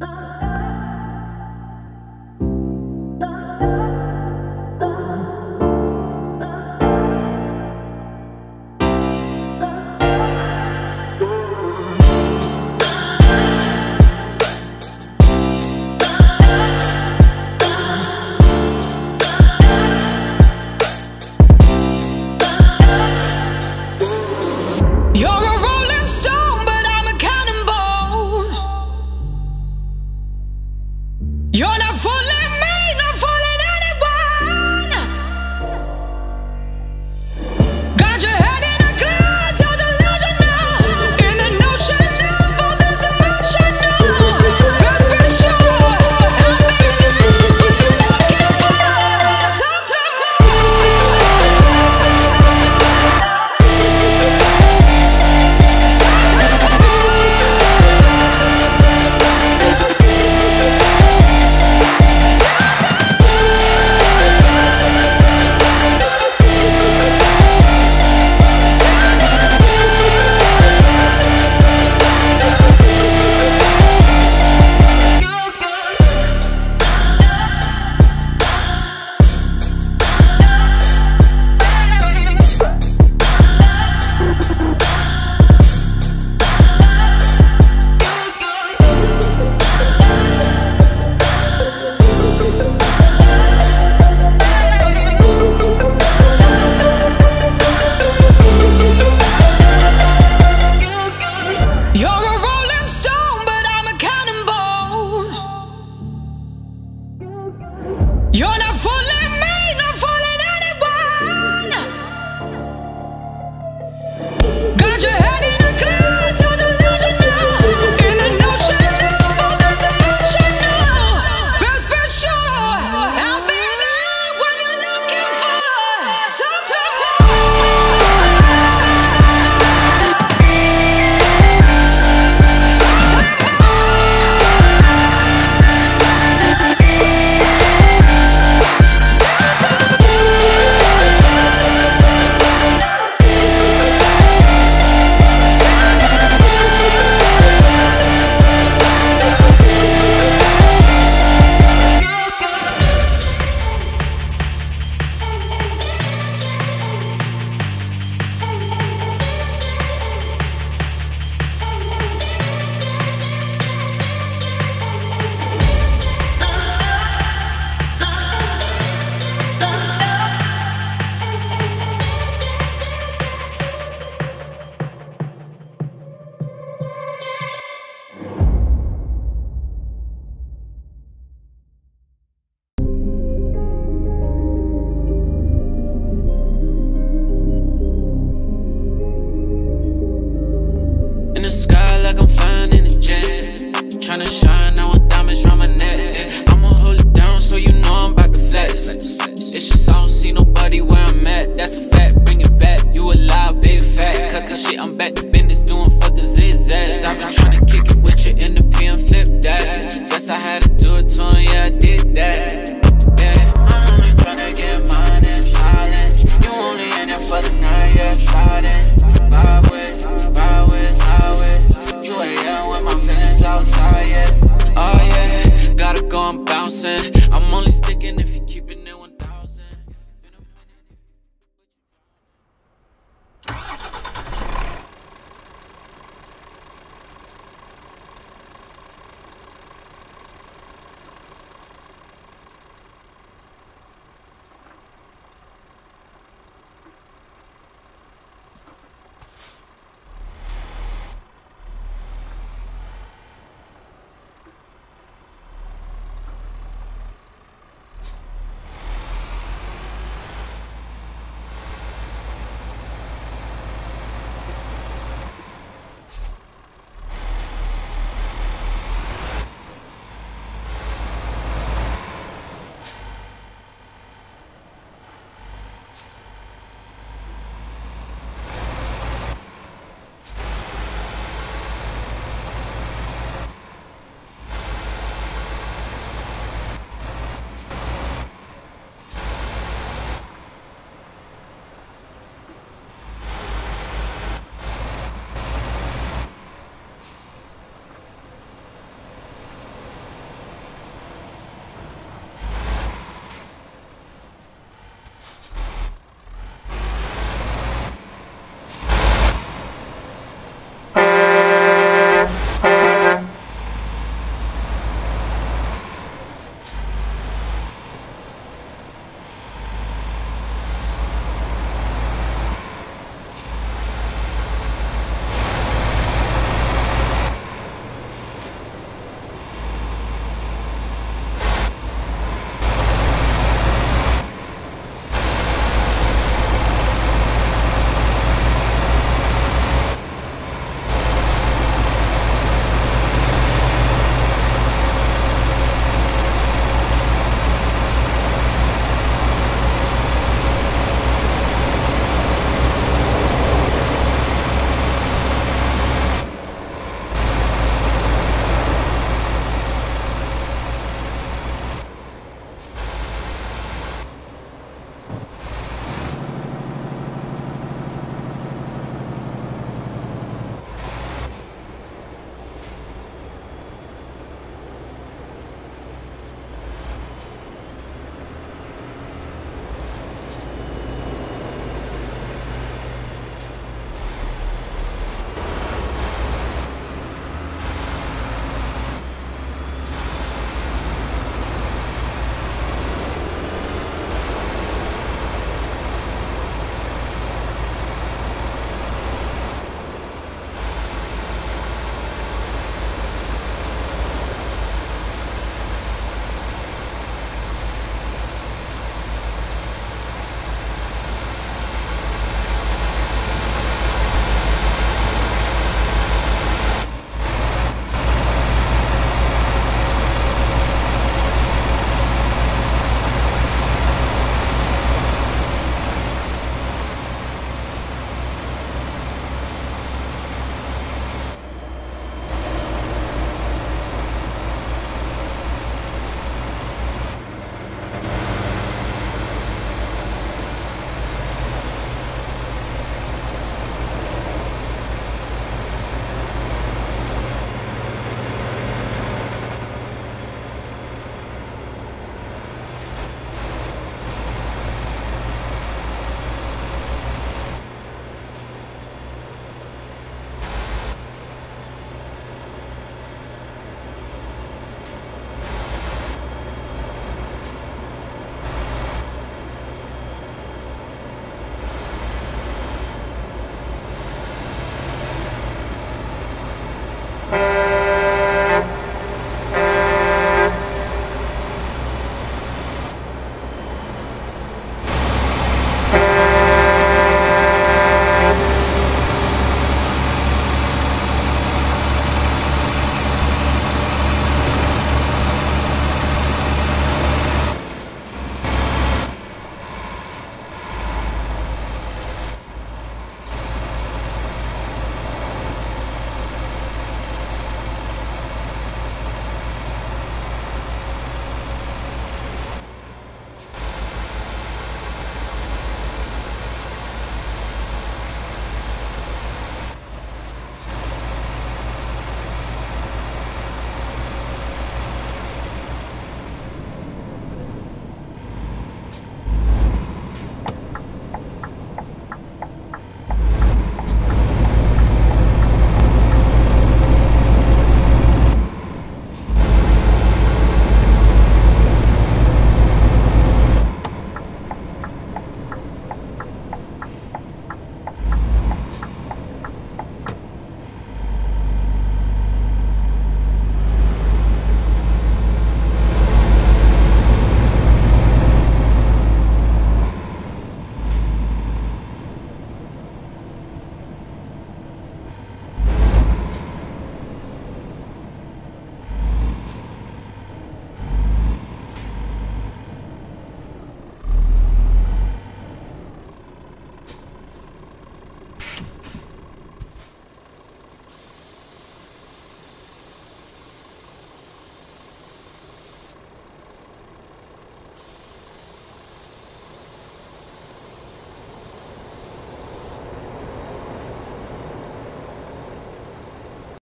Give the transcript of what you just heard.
Oh.